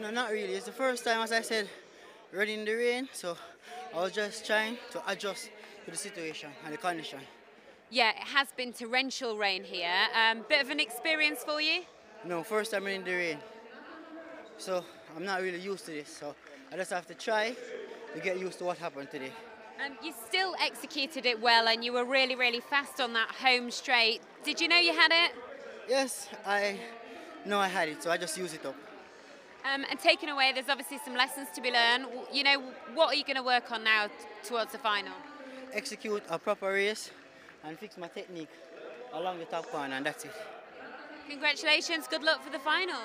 No, not really. It's the first time, as I said, running in the rain, so I was just trying to adjust to the situation and the condition. Yeah, it has been torrential rain here. Um, bit of an experience for you? No, first time running in the rain. So I'm not really used to this, so I just have to try to get used to what happened today. Um, you still executed it well and you were really, really fast on that home straight. Did you know you had it? Yes, I know I had it, so I just used it up. Um, and taken away, there's obviously some lessons to be learned. You know, what are you going to work on now towards the final? Execute a proper race and fix my technique along the top corner, and that's it. Congratulations, good luck for the final.